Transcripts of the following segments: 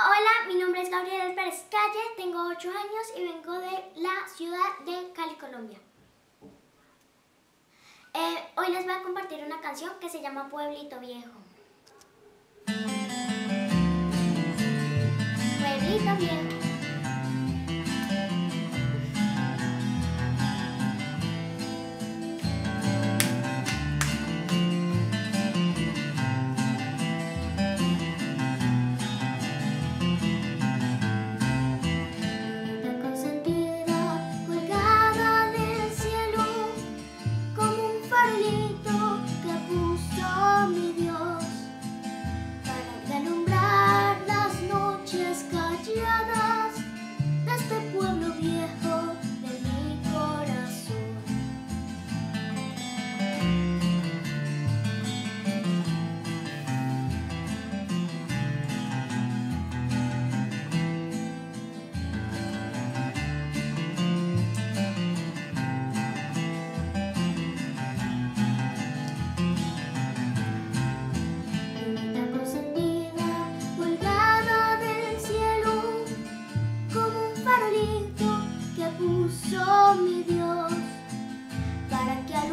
Hola, mi nombre es Gabriel Pérez Calle, tengo 8 años y vengo de la ciudad de Cali, Colombia. Eh, hoy les voy a compartir una canción que se llama Pueblito Viejo. Pueblito Viejo.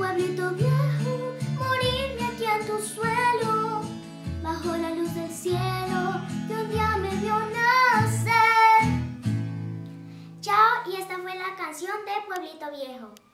pueblito viejo, morirme aquí en tu suelo, bajo la luz del cielo que un día me vio nacer. Chao, y esta fue la canción de Pueblito Viejo.